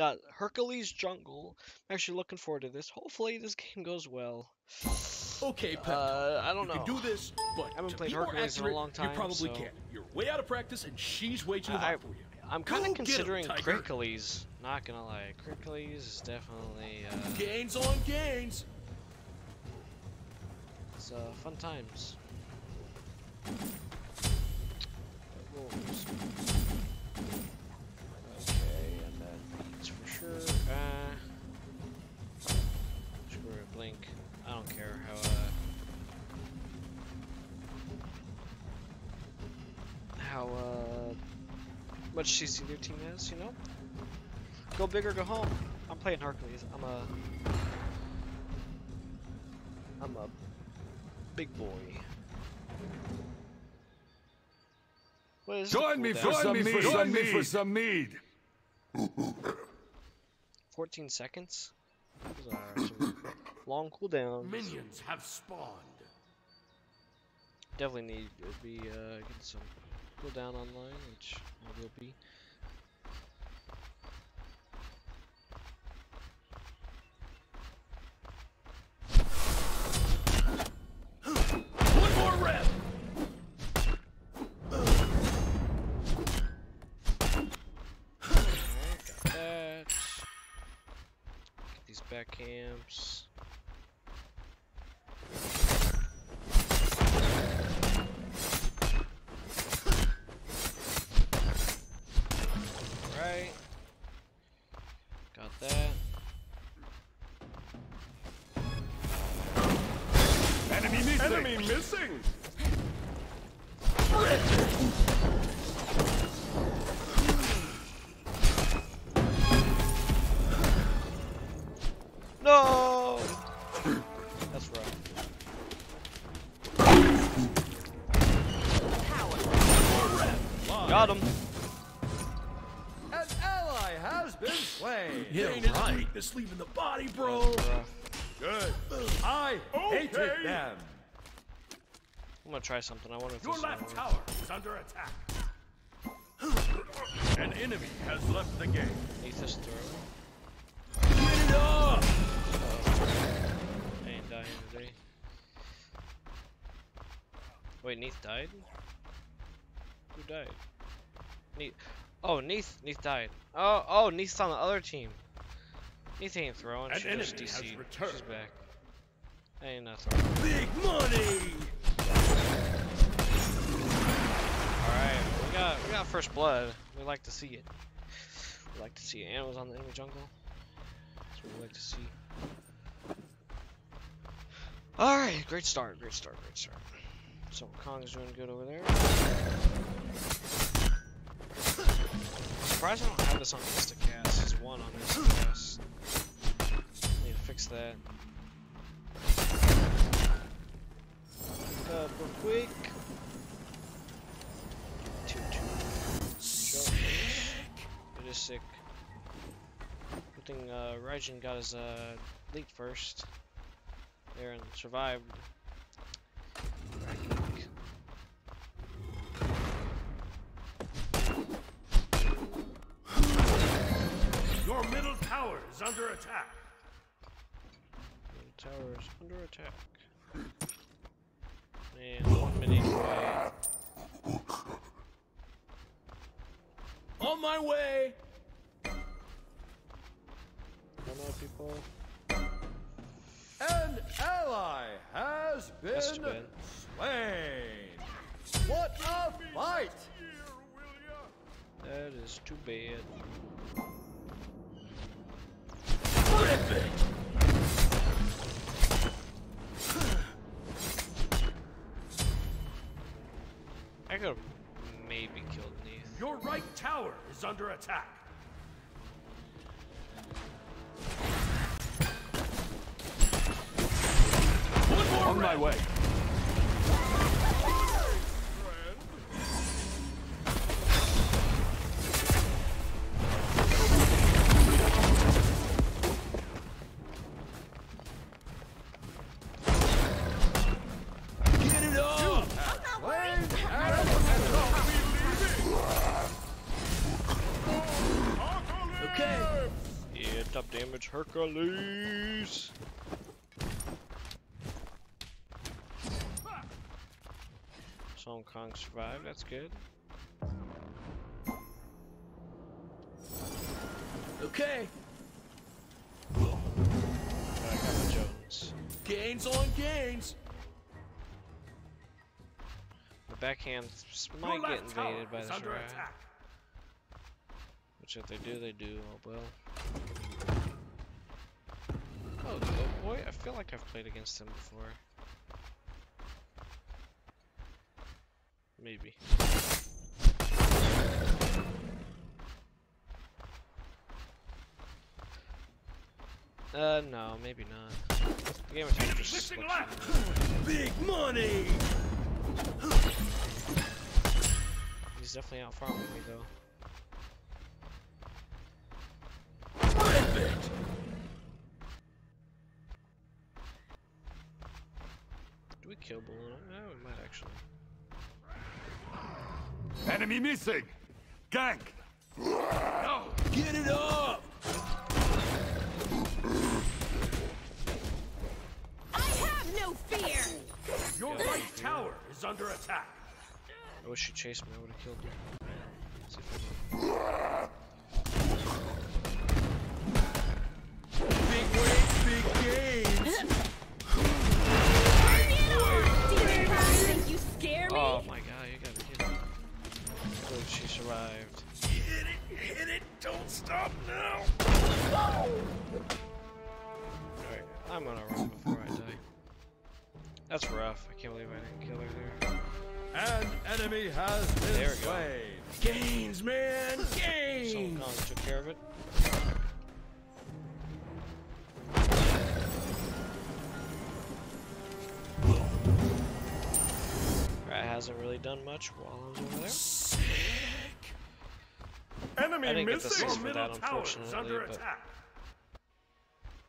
got Hercules Jungle. I'm actually looking forward to this. Hopefully this game goes well. Okay, Pep. Uh, I don't you know. can do this, but I haven't played Hercules in a accurate, long time, You probably so- can't. You're way out of practice, and she's way too I- hot for you. I'm kind of considering Tiger. Hercules. Not gonna lie, Hercules is definitely uh, Gains on gains. it's, uh, fun times. Much CC their team is, you know. Go big or go home. I'm playing Hercules. I'm a. I'm a big boy. What is the Join me cooldown? for some mead. Join me for some mead. 14 seconds? Those are some long cooldowns. Minions have spawned. Definitely need to be uh, getting some cooldown online, which I will be. One more Enemy missing. Try something. I wonder if Your left tower is under attack. An enemy has left the game. Aethys throw. Get it up! I ain't dying today. Wait, Neith died? Who died? Neith. Oh, Neith. Neith died. Oh, oh, Neith's on the other team. Neith ain't throwing. An She just enemy has DC'd. returned. She's back. I ain't not throwing. Big money! Got we got first blood. We like to see it. We like to see was on the enemy jungle. That's what we like to see. Alright, great start, great start, great start. So Kong's doing good over there. Surprised I don't have this on Instacast. He's one on Instacast. Need to fix that. Uh, real quick. Two two. It is sick. Good thing uh, Raijin got his uh, lead first. There and survived. Your middle tower is under attack. The tower is under attack. And one minute On my way! Hello, people. An ally has been That's too bad. slain. What a fight! That is too bad. Rip it! I have maybe killed Neith. Your right tower is under attack. On my way. Song Kong survived. That's good. Okay. I got my Jones. Gains on gains. The backhand s- Your might get invaded by the under attack. Which if they do, they do. Oh well. Oh, oh boy, I feel like I've played against him before. Maybe. Uh, no, maybe not. The game just Missing looks left. Big money. He's definitely out front with me though. Do we kill Balloon? No, we might actually. Enemy missing. Gank. No. Get it up. I have no fear! Your right tower is under attack. I wish he chased me, I would have killed him. See if Big wins, big gains. Survived. Hit it, hit it. Don't stop now. Alright, I'm gonna run before I die. That's rough. I can't believe I didn't kill her there. An enemy has been There we go. slain. Gains, man. Gains. Kong took care of it. Rat hasn't really done much while I was over there. Sick. Enemy I didn't get the missing. assist Your middle tower is under but attack.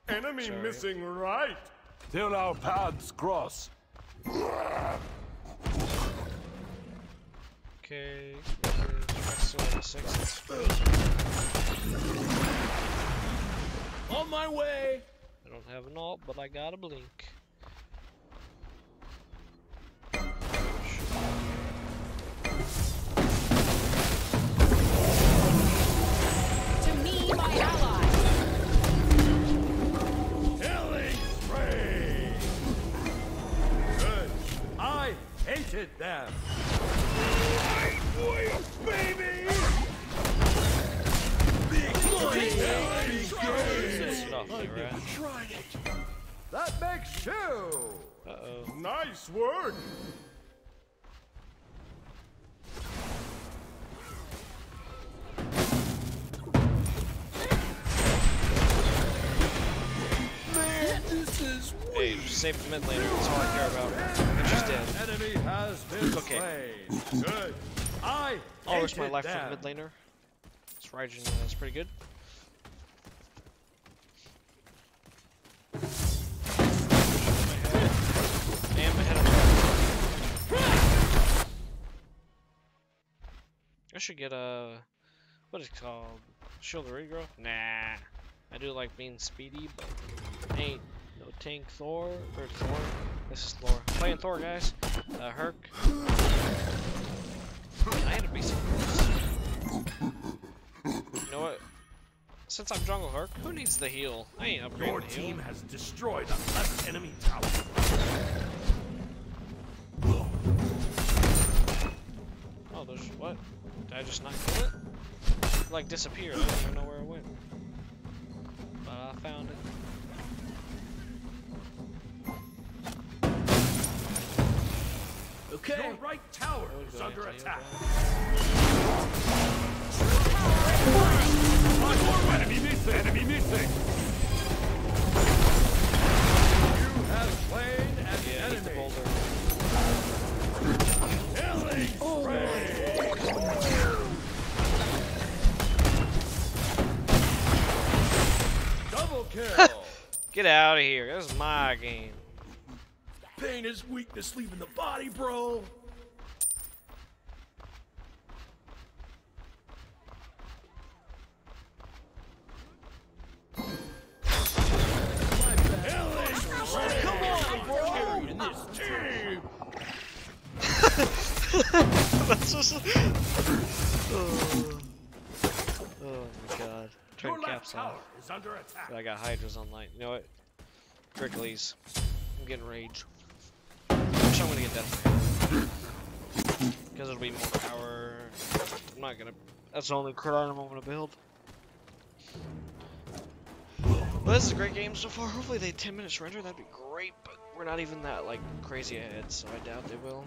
Enemy Sorry. missing right. Till our paths cross. okay. On. On my way. I don't have an alt, but I got a blink. Off me, rat. Tried it. That makes two. Uh-oh. Nice work. Save the mid laner. That's all I care about. And she's dead. Enemy has been Okay. slain. Good. I I'll risk my life for the mid laner. It's Raijin, uh, that's pretty good. And my head on I should get a what is it called? Shield of regrowth? Nah. I do like being speedy, but ain't tank Thor or Thor. This is Thor. Playing Thor guys. Uh Herc. I had be some You know what? Since I'm jungle Herc, who needs the heal? I ain't upgrading Your the heal. team has destroyed a left enemy tower. Oh, there's what? Did I just not kill it? It, like disappeared. I don't even know where it went. But I found it. Okay. Your right tower is under after you, attack. Enemy missing. Enemy missing. You have slain an Yeah, enemy. boulder. Killing oh spree. Double kill. Get out of here. This is my game. Pain is weakness leaving the body, bro. That's just. oh. oh my god. Turn caps off. I got Hydras light. You know what? Trickles. I'm getting rage. Wish I'm gonna get death Because it'll be more power. I'm not gonna. That's the only crit item I'm gonna build. But this is a great game so far. Hopefully they 10 minutes render. That'd be great. But we're not even that like crazy ahead, so I doubt they will.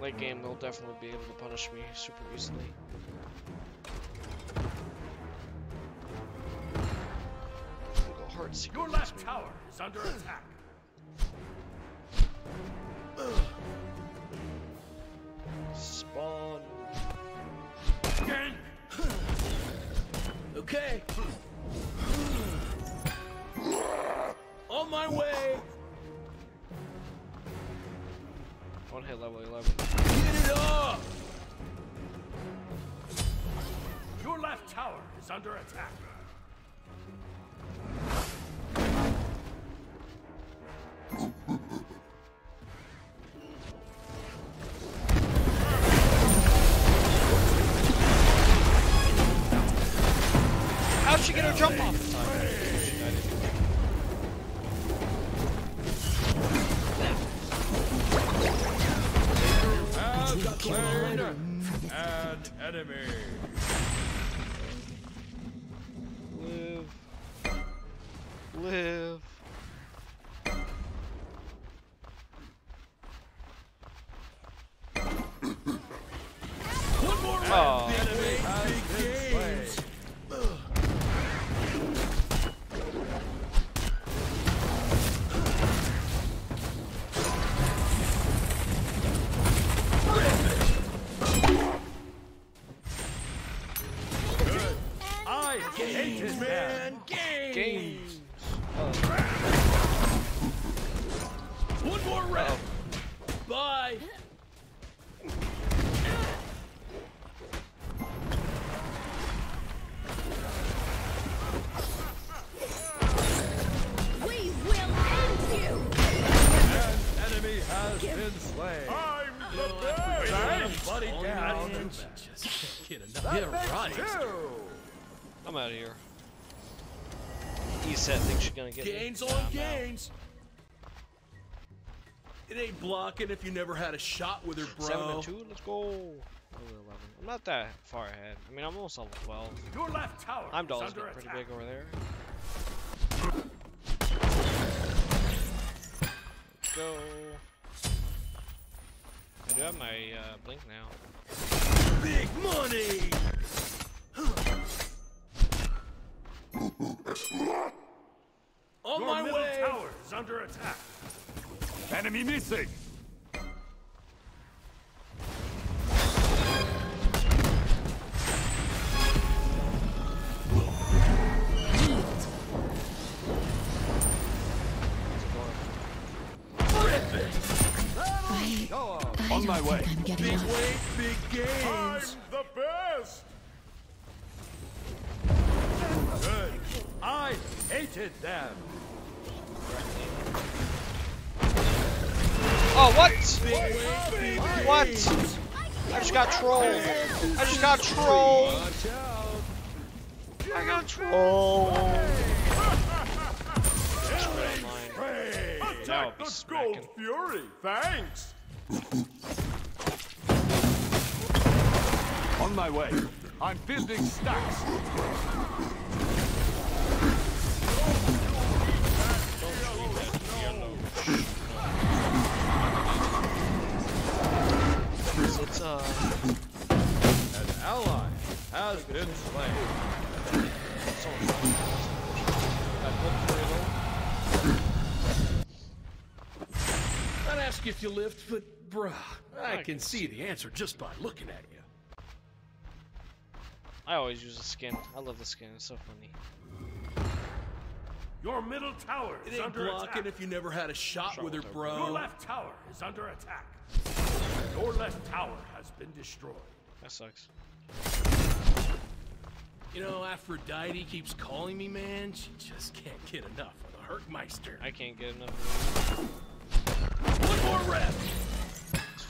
Late game, they'll definitely be able to punish me super easily. Your left tower is under attack. Spawn. Gang. Okay. On my way. One hit level 11. Get it up. Your left tower is under attack. How'd she get her jump off? Has enemy. Live. Live. Bye. We will end you! An enemy has been slain. I'm the Bring best. buddy down. Just can't get enough. Get right. Two. I'm out of here. Eset thinks she's gonna get me. Gains Nah, on I'm out. gains. It ain't blocking if you never had a shot with her, bro. Seven bro. to two. Let's go. Level 11. I'm not that far ahead. I mean, I'm almost level 12. Your left tower I'm is dolls getting pretty attack. big over there. Let's go. I do have my uh, blink now. Big money. On Your my middle way. tower is under attack. Enemy missing! On my way. I'm getting Big up. weight, big I'm gains. the best. Good. I hated them. What? What? I just got trolled. I just got trolled. I got trolled. Attack be the. Gold Fury. Thanks. On my way. I'm building stacks. Uh. An ally has been slain. I'd ask if you lift, but bruh, I I can can see the answer just by looking at you. I always use the skin. I love the skin. It's so funny. Your middle tower It is ain't under blocking attack. if you never had a shot Shot with her, bro. Your left tower is under attack. Your left tower has been destroyed. That sucks. You know, Aphrodite keeps calling me, man. She just can't get enough of the Herkmeister. I can't get enough. One more rep.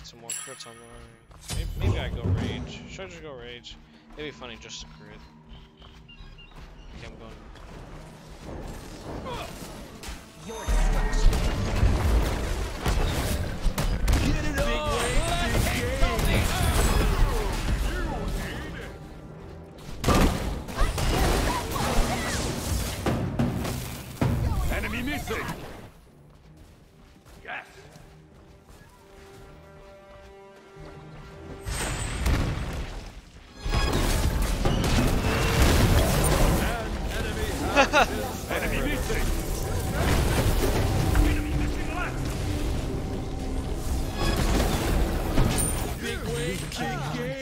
Some more more crits on the maybe, maybe I go rage. Should I just go rage? It'd be funny just to crit. Okay, I'm going. Your destruction. Enemy missing. Yes. Enemy missing. Enemy missing left. Big way, big gains.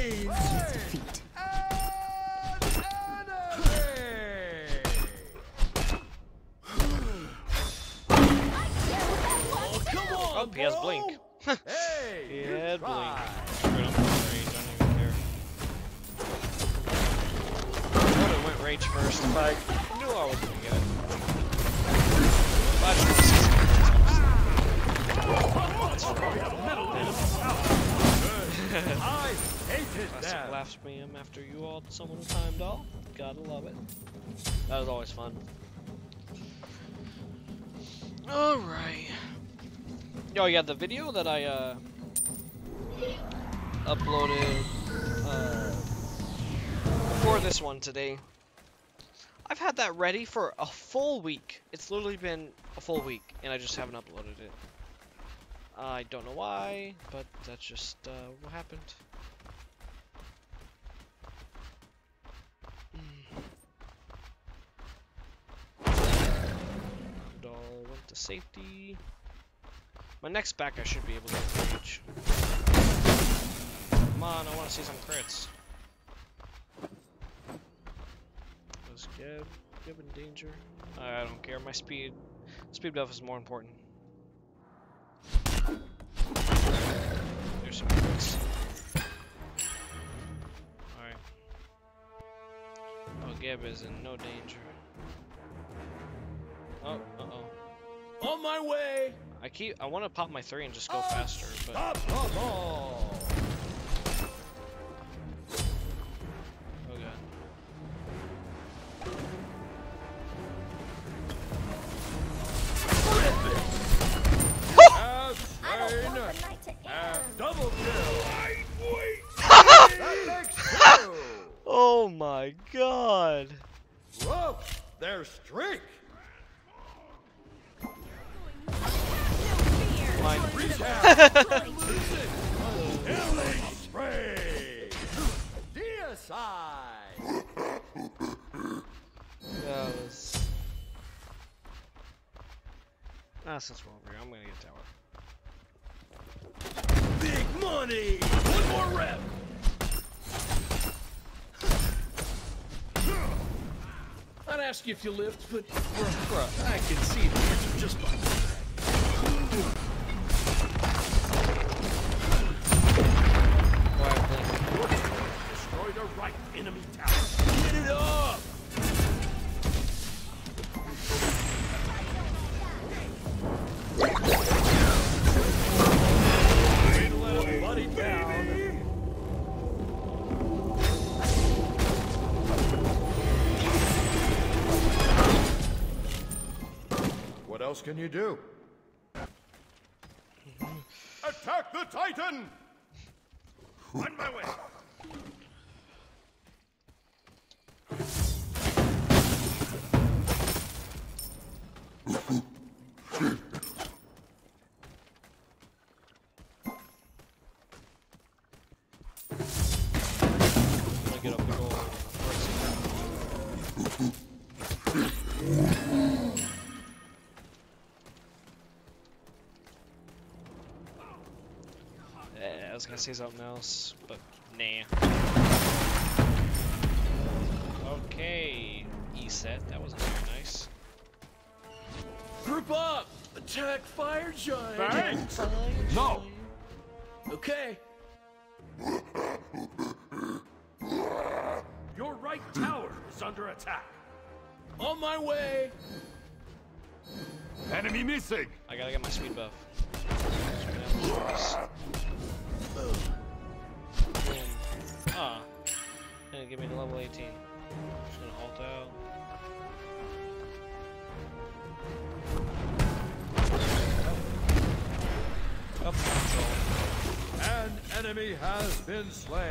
That was always fun. Alright. Yo, yeah, the video that I uh uploaded uh before this one today. I've had that ready for a full week. It's literally been a full week and I just haven't uploaded it. I don't know why, but that's just uh, what happened. Safety. My next back I should be able to reach. Come on, I want to see some crits. Was Geb, Geb in danger? I don't care, my speed, speed buff is more important. There's some crits. Alright. Oh, Geb is in no danger. On my way. I keep, I want to pop my three and just go oh, faster, but Stop. Ah, since we're over here, I'm gonna get tower. Big money. One more rep. I'd ask you if you lift, but bruh, bruh, I can see the answer just by can you do? Attack the Titan! On my way. Get up the goal. Gonna say something else, but nah. Okay, E set. That wasn't very nice. Group up. Attack fire giant. Thanks. No. Okay. Your right tower is under attack. On my way. Enemy missing. I gotta get my speed buff. Ah. And give me the level 18. Just gonna halt out. Up control. An enemy has been slain.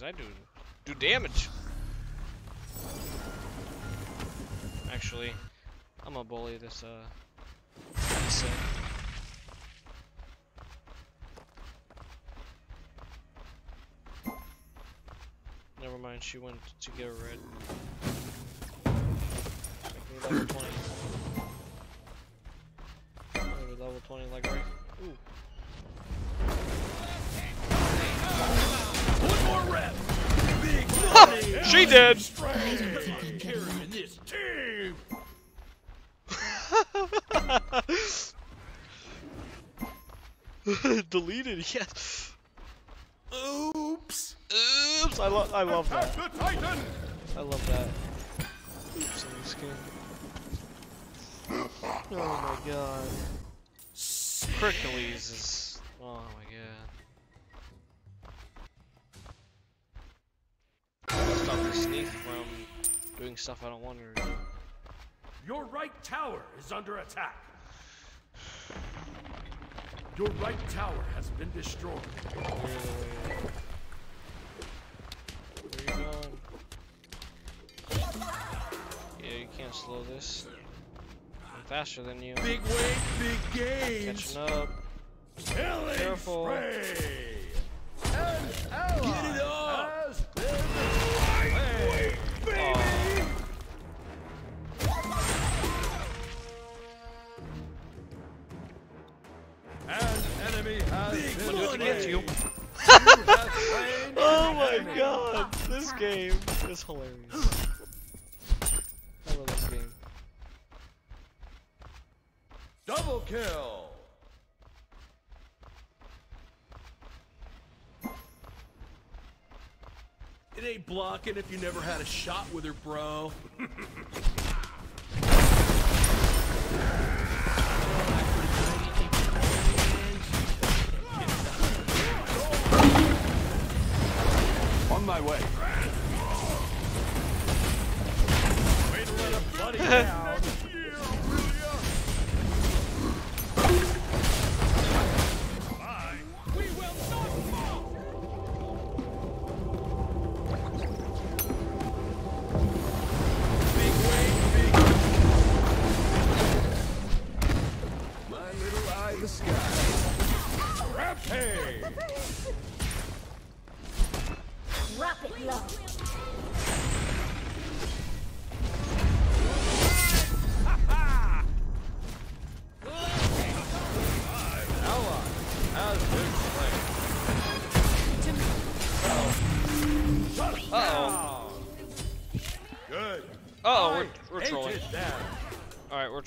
Jeez, I do do damage. Actually, I'm gonna bully this uh this, uh, Never mind, she went to get a red. Make me level 20. Maybe level 20 like right. Ooh. This did! Deleted, yes. Oops. Oops, I love I love that. Attack the Titan. I love that. Oops on the skin. Oh my god. Hercules is oh my god. The sneak from doing stuff I don't want her to do. Your right tower is under attack. Your right tower has been destroyed. Clear the. Where you going? Yeah, you can't slow this. I'm faster than you. Big wait, big games. Catching up. Killing Careful. spree. An Get it up. An enemy has Big been do it against you. You have slain Oh my god, this game is hilarious. I love this game. Double kill. It ain't blocking if you never had a shot with her, bro. my way. Way to let a buddy down.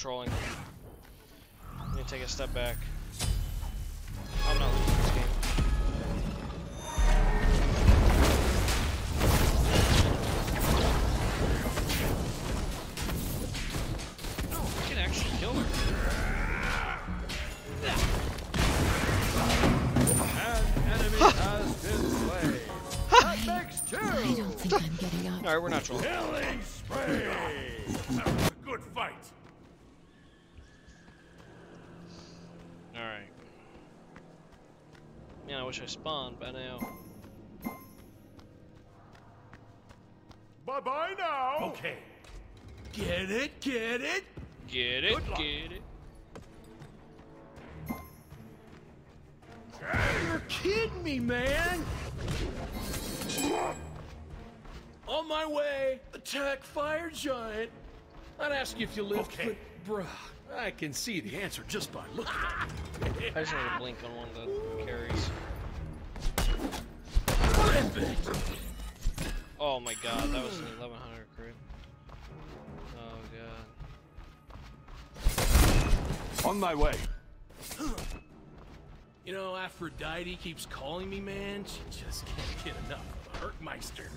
Trolling. Let me take a step back. Oh, I'm not losing this game. Oh, no, I can actually kill her. An enemy has been slain. That makes two. I don't think I'm getting up. Alright, we're not trolling. Killing spree. That was a good fight. Alright. Man, I wish I spawned by now. Bye bye now. Okay. Get it? Get it? Get it, get it. You're kidding me, man! On my way, attack fire giant. I'd ask you if you lived, Okay. but bruh, I can see the answer just by looking I just need to blink on one of the carries. It. Oh my god, that was an 1100 crit. Oh god. On my way. You know, Aphrodite keeps calling me, man. She just can't get enough of a Hurtmeister.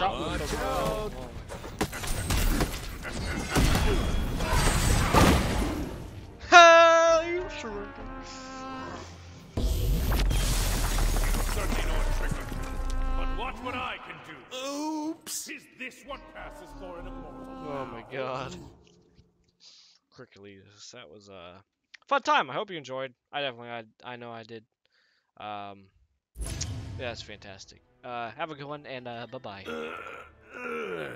Shot. shot with the Hell, you surrender. Certainly no trigger. But watch what I can do. Oops! Is this what passes for an immortal? Oh my god. Hercules, that was a fun time. I hope you enjoyed. I definitely, I, I know I did. Um, yeah, that's fantastic. Uh, have a good one, and uh, bye bye.